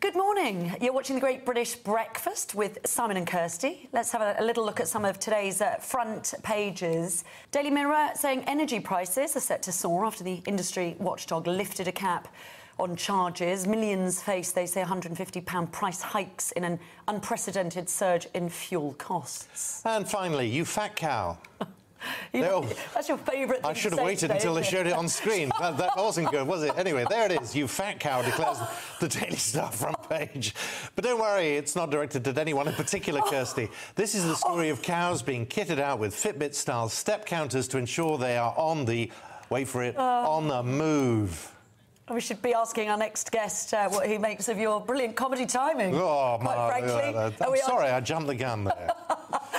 Good morning. You're watching the Great British Breakfast with Simon and Kirsty. Let's have a, a little look at some of today's uh, front pages. Daily Mirror saying energy prices are set to soar after the industry watchdog lifted a cap on charges. Millions face, they say, £150 price hikes in an unprecedented surge in fuel costs. And finally, you fat cow. You all- that's your favourite thing I should have waited today, until they showed it on screen. That, that wasn't good, was it? Anyway, there it is. You fat cow declares the Daily Star front page. But don't worry, it's not directed at anyone in particular, Kirsty. This is the story of cows being kitted out with Fitbit-style step counters to ensure they are on the, wait for it, on the move. We should be asking our next guest uh, what he makes of your brilliant comedy timing. Oh, quite my frankly. God. Are I'm sorry, I jumped the gun there.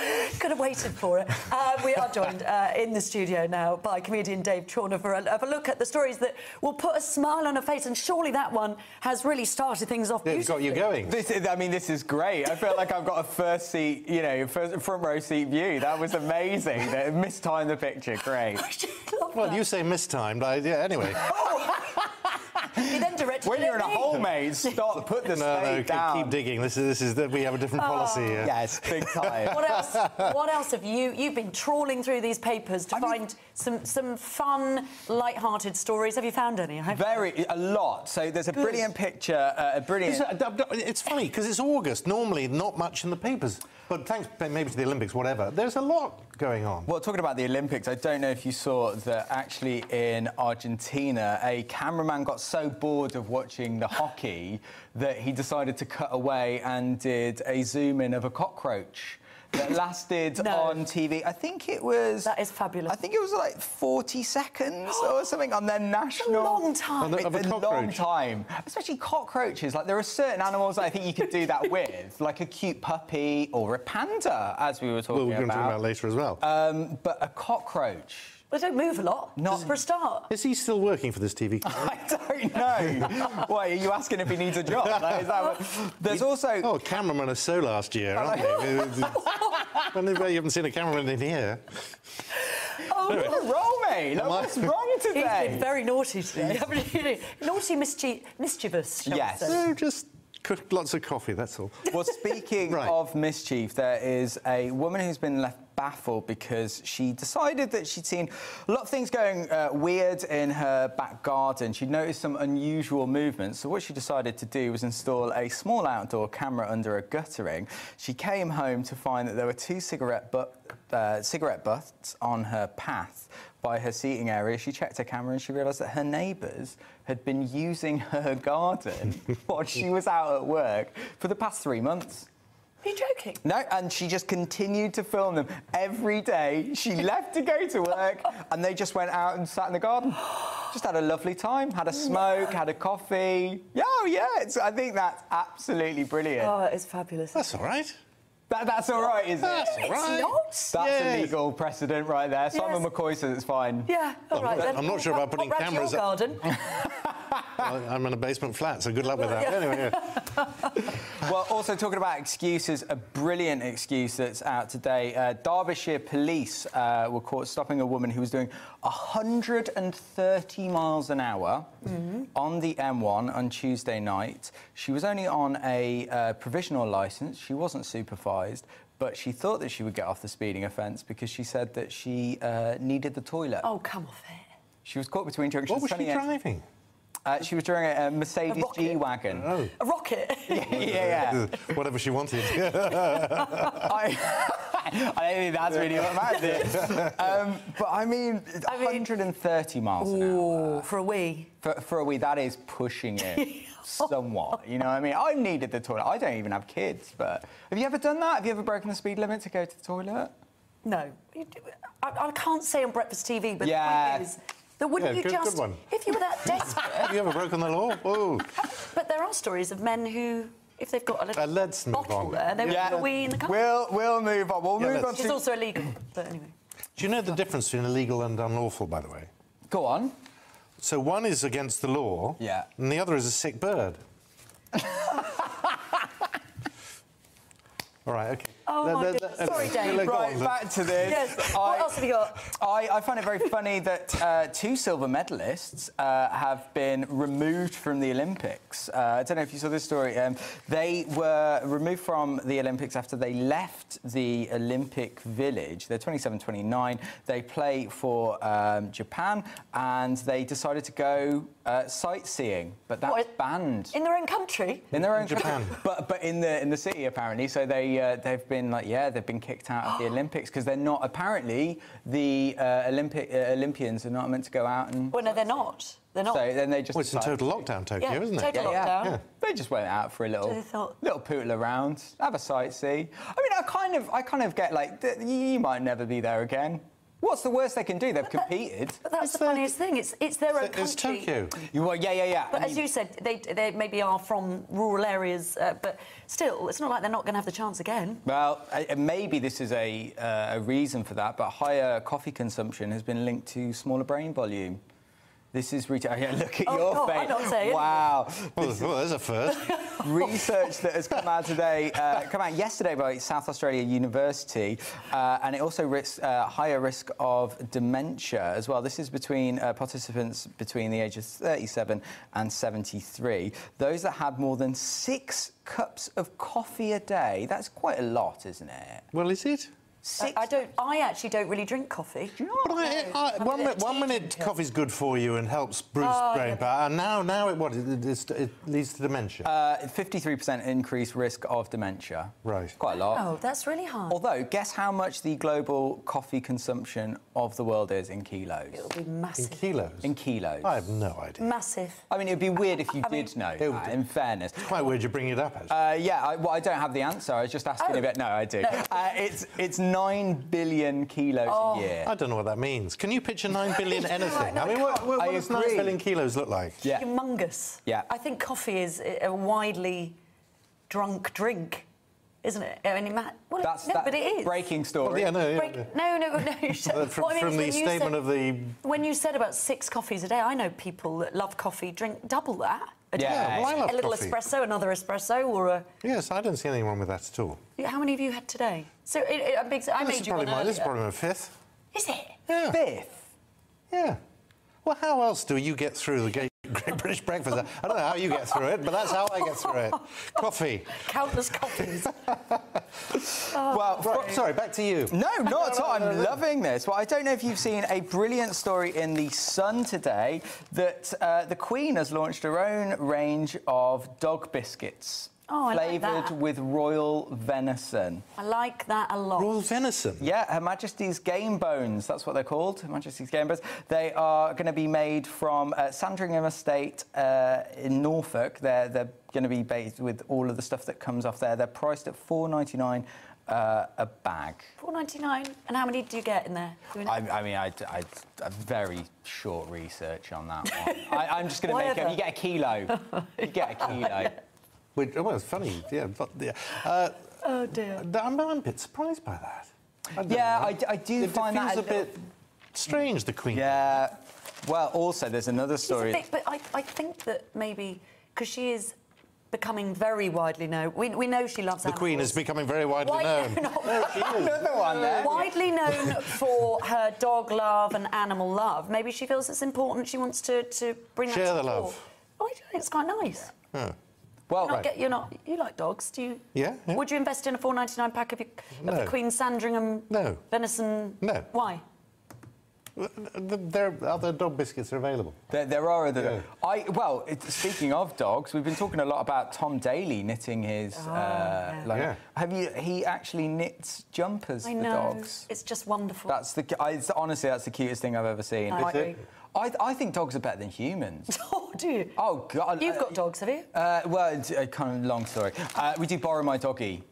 Could have waited for it. Uh, we are joined uh, in the studio now by comedian Dave Chawner for a, of a look at the stories that will put a smile on a face, and surely that one has really started things off. It's got you going. This is, I mean, this is great. I feel like I've got a first seat, you know, first, front row seat view. That was amazing. That mistimed the picture. Great. Love Well, that. you say mistimed. I, yeah, anyway. He then directed When you're in a me. hole, mate, stop. Put the No, no, spade keep, down. keep digging. This is, this is, that we have a different policy here. Yes, big time. What else? what else have you? You've been trawling through these papers to I mean- find some some fun, light-hearted stories. Have you found any? I hope- Very a lot. So there's a brilliant picture, uh, a brilliant. It's, it's funny because it's August. Normally, not much in the papers. But thanks maybe to the Olympics, whatever. There's a lot going on. Well, talking about the Olympics, I don't know if you saw that actually in Argentina, a cameraman got so bored of watching the hockey that he decided to cut away and did a zoom in of a cockroach that lasted No. on TV. I think it was. That is fabulous. I think it was like 40 seconds or something on their national. A long time. On the- of a It's long time, especially cockroaches. Like there are certain animals that I think you could do that with, like a cute puppy or a panda, as we were talking Well, we're going to about. talk about later as well. Um, but a cockroach. They don't move a lot. Not- Just for a start. is he still working for this TV? company? I don't know. Why are you asking if he needs a job? Like, is that what... There's also. oh, cameramen are so last year, aren't they? when you haven't seen a cameraman in here. Oh, What's wrong, mate? Like, what's wrong He's been today? very naughty today, haven't you? Naughty, mischie- mischievous. shall Yes. say. No, just cooked lots of coffee, that's all. Well, speaking Right. of mischief, there is a woman who's been left baffled because she decided that she'd seen a lot of things going uh, weird in her back garden. She'd noticed some unusual movements. So what she decided to do was install a small outdoor camera under a guttering. She came home to find that there were two cigarette uh, cigarette butts on her path by her seating area. She checked her camera and she realised that her neighbours had been using her garden while she was out at work for the past three months. Are you joking? No, and she just continued to film them every day. She left to go to work, and they just went out and sat in the garden. Just had a lovely time, had a smoke, had a coffee. Yeah, oh, yeah, it's, I think that's absolutely brilliant. Oh, it's fabulous. That's all right. That, that's all right, isn't That's it? all right. It's not. That's Yes. a legal precedent right there. Simon Yes. McCoy says it's fine. Yeah, all right then. I'm not sure about putting Pop round cameras Your up- garden. Well, I'm in a basement flat, so good luck with that. Anyway, yeah. Well, also talking about excuses, a brilliant excuse that's out today. Uh, Derbyshire police uh, were caught stopping a woman who was doing 130 miles an hour on the M1 on Tuesday night. She was only on a uh, provisional licence. She wasn't supervised. But she thought that she would get off the speeding offence because she said that she uh, needed the toilet. Oh, come off it. She was caught between junctions. What was she driving? Uh, she was driving a, a Mercedes rocket. G-Wagon. Oh, A rocket. yeah, yeah. whatever she wanted. I, I don't think that's really what matters. Um, but I mean, I mean- 130 miles an hour. For a wee. For, for a wee, that is pushing it somewhat. You know what I mean? I needed the toilet. I don't even have kids, but have you ever done that? Have you ever broken the speed limit to go to the toilet? No. I, I can't say on breakfast TV, but Yeah. the point is that wouldn't Yeah, you good- good just, one. if you were that desperate, Have you ever broken the law? Oh, but there are stories of men who, if they've got a little Uh, let's move bottle on. there, they would have a in the car. We'll, we'll move on. We'll Yeah, move on let's- It's also illegal, but anyway. do you know the difference between illegal and unlawful, by the way? Go on. So one is against the law, Yeah. and the other is a sick bird. All right, okay. Oh, That- my that- goodness. that- Sorry, Dave. Right, back to this. Yes. What else have you got? I, I find it very funny that uh, two silver medalists uh, have been removed from the Olympics. Uh, I don't know if you saw this story. Um, they were removed from the Olympics after they left the Olympic Village. They're 27, 29. They play for um, Japan and they decided to go uh, sightseeing, but that's What? banned. In their own country? In their own Japan. country. but but in the in the city apparently. So they uh, they've been like yeah they've been kicked out of the Olympics because they're not apparently the uh, Olympic uh, Olympians are not meant to go out and. Well, no, they're not. They're not. So then they just. Well, it's in decided- total lockdown, Tokyo, Yeah, isn't it? total Yeah, yeah. lockdown. Yeah. They just went out for a little, thought- little pootle around, have a sightsee. I mean, I kind of, I kind of get like, you might never be there again. What's the worst they can do? They've competed. But that's It's the their- funniest thing. It's it's their own It's country. Tokyo. You, well, yeah, yeah, yeah. But I as mean- you said, they, they maybe are from rural areas, uh, but still, it's not like they're not going to have the chance again. Well, uh, maybe this is a, uh, a reason for that, but higher coffee consumption has been linked to smaller brain volume. This is retail. Yeah, look at Oh, your God, face. I'm not saying Wow. Well, well, there's a first. Research that has come out today, uh, come out yesterday by South Australia University, uh, and it also risks uh, higher risk of dementia as well. This is between uh, participants between the ages 37 and 73. Those that had more than six cups of coffee a day. That's quite a lot, isn't it? well, is it? Six. I don't. I actually don't really drink coffee. But I, I, I'm one, minute, one tea minute coffee's good for you and helps boost Oh, brain yeah. power, and now, now it what? It, it, it leads to dementia. Uh, 53% increased risk of dementia. Right. Quite a lot. Oh, that's really hard. Although, guess how much the global coffee consumption of the world is in kilos? It'll be massive. in kilos. In kilos. I have no idea. Massive. I mean, it'd be weird if you I mean- did know. That, in fairness. Quite weird you bring it up. Actually. Uh, yeah, I, well, I don't have the answer. I was just asking Oh. a bit. No, I do. Uh, it's it's nine billion kilos Oh. a year. I don't know what that means. Can you picture nine billion anything? I mean, what, what, I what does nine agree. billion kilos look like? Yeah. Humongous. Yeah. I think coffee is a widely drunk drink, isn't it? I mean, it ma- well, That's no, that but it is. breaking story. Oh, yeah, no, yeah. Break- yeah. No, no, no. you said- From, what I mean from the statement said- of the. When you said about six coffees a day, I know people that love coffee drink double that. A day. Yeah, well, I love a little coffee. espresso, another espresso, or a. Yes, I don't see anything wrong with that at all. How many have you had today? So it, it, I made, I this, is you one probably my, this is probably my fifth. Is it? Yeah. Fifth. Yeah. Well, how else do you get through the Great, Great British Breakfast? I don't know how you get through it, but that's how I get through it. Coffee. Countless coffees. well, fr- Right, sorry, back to you. No, not at all. I'm loving this. Well, I don't know if you've seen a brilliant story in The Sun today that uh, the Queen has launched her own range of dog biscuits. Oh, I like Flavoured with royal venison. I like that a lot. Royal venison. Yeah, Her Majesty's Game Bones, that's what they're called, Her Majesty's Game Bones. They are going to be made from uh, Sandringham Estate uh, in Norfolk. They're, they're going to be based with all of the stuff that comes off there. They're priced at four ninety nine uh, a bag. Four ninety nine. And how many do you get in there? Do you know? I, I mean, I, I, a very short research on that one. I, I'm just going to make it. You get a kilo. You get a kilo. Which, well, it's funny. Yeah. But, yeah. Uh, oh dear. I'm, I'm a bit surprised by that. I Yeah, I, I d- I do it, find it that a a bit strange, the Queen. Yeah. Well, also, there's another story. bit, but I, I think that maybe because she is becoming very widely known. We, we know she loves The Queen is becoming very widely Wide- known. not- Another one there. widely known for her dog love and animal love. Maybe she feels it's important. She wants to, to bring that Share to the fore. love. Oh, I think it's quite nice. Well, Not get, you're not. You like dogs, do you? Yeah, yeah. Would you invest in a 4.99 pack of, your, of the No. Queen Sandringham No. venison? No. Why? There other dog biscuits are available. There, there are other. Yeah. I well, it, speaking of dogs, we've been talking a lot about Tom Daley knitting his. uh, yeah. like, Yeah. Have you? He actually knits jumpers I for know. dogs. It's just wonderful. That's the. I, it's- honestly, that's the cutest thing I've ever seen. I I, agree. I, I think dogs are better than humans. Oh, do you? oh God. You've uh, got dogs, have you? Uh, well, it's a kind of long story. Uh, we do borrow my doggy.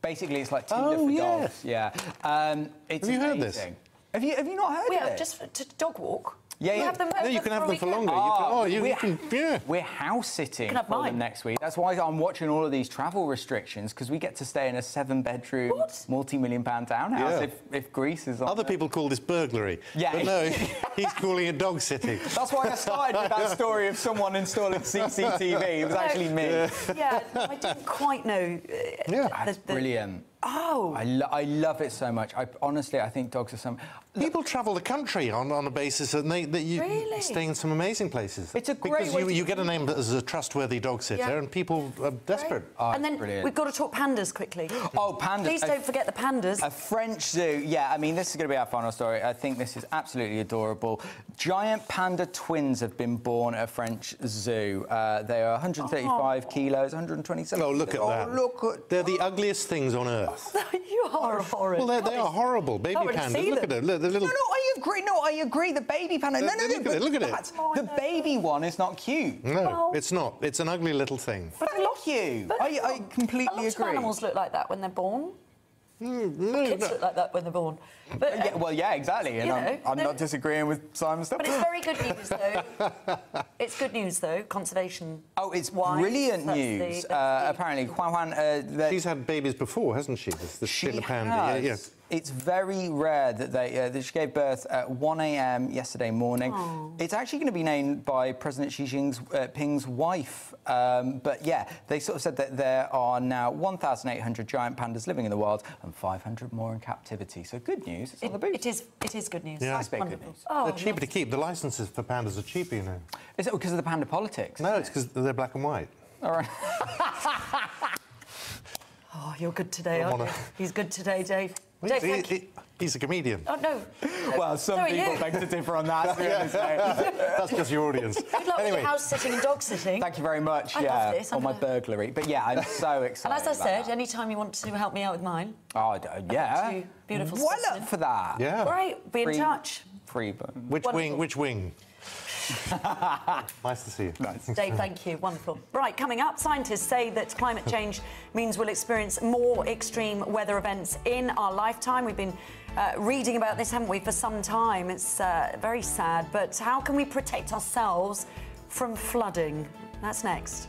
Basically, it's like Tinder Oh, for yeah. dogs. Yeah. Um, it's Have you heard this? Amazing. Have you Have you not heard We of have it? just to dog walk. Yeah, You yeah. have them No, you can have them for weekend. longer. You can, oh, you, we're, you can, yeah. we're house sitting can have for them mine. next week. That's why I'm watching all of these travel restrictions because we get to stay in a seven-bedroom, What? multi-million pound townhouse Yeah. if, if Greece is on. Other the- people call this burglary. Yeah. But no, he's calling it dog sitting. That's why I started with that story of someone installing CCTV. It was actually me. Yeah, I didn't quite know. Uh, Yeah. the- That's the- brilliant. Oh. I, lo- I love it so much. I honestly, I think dogs are some. People travel the country on, on a basis that, they, that you Really? stay in some amazing places. It's a great because way you, to- you get a name as a trustworthy dog sitter, Yeah. and people are desperate. Oh, and then brilliant. we've got to talk pandas quickly. Oh, pandas! Please don't forget the pandas. A French zoo. Yeah, I mean, this is going to be our final story. I think this is absolutely adorable. Giant panda twins have been born at a French zoo. Uh, they are 135 kilos, 127. Oh, look at oh, that. look at. They're the ugliest things on earth. you are horrid. Well, they're, horrible. Baby Can't pandas. Look them. at them. Look, the little. No, no, I agree. No, I agree. The baby panda. No, Look- no, no. look at but it, look at it. The baby one is not cute. No, it's not. It's an ugly little thing. Thank you. But I, I a lot completely of agree. animals look like that when they're born. No, Kids look like that when they're born. But, uh, Yeah, well, yeah, exactly. And You I'm, I'm they're- not disagreeing with Simon's stuff. but it's very good news, though. it's good news, though, conservation. Oh, it's wise. brilliant That's news. that's uh, the- apparently, Huan Huan. Uh, that She's had babies before, hasn't she? This, this she little panda. has. Yeah, yeah. It's very rare that they uh, that she gave birth at 1 a.m. yesterday morning. It's actually going to be named by President Xi Jinping's, uh, wife. Um, but yeah, they sort of said that there are now 1,800 giant pandas living in the wild and 500 more in captivity. So good news. It's on the It, it is. It is good news. Yeah. Nice bit of good news. Oh, They're cheaper to keep. The licenses for pandas are cheaper, you know. Is it because of the panda politics? No, it's because they're black and white. All right. Oh, you're good today, aren't you? He's good today, Dave. He's, Dave, he- thank he- he's a comedian. Oh, no. Well, some So people you. beg to differ on that. seriously. That's just your audience. Good luck with anyway, your house sitting and dog sitting. Thank you very much. I love yeah, this. I'm on my gonna- burglary. But yeah, I'm so excited. And as I about said, that. anytime you want to help me out with mine, oh d- yeah, two beautiful Why specimens. not for that? yeah. great, be in Free- touch. Free. Which Wonderful. wing? Which wing? nice to see you. Dave, thank you. Wonderful. Right, coming up, scientists say that climate change means we'll experience more extreme weather events in our lifetime. We've been uh, reading about this, haven't we, for some time. It's uh, very sad, but how can we protect ourselves from flooding? That's next.